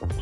Bye.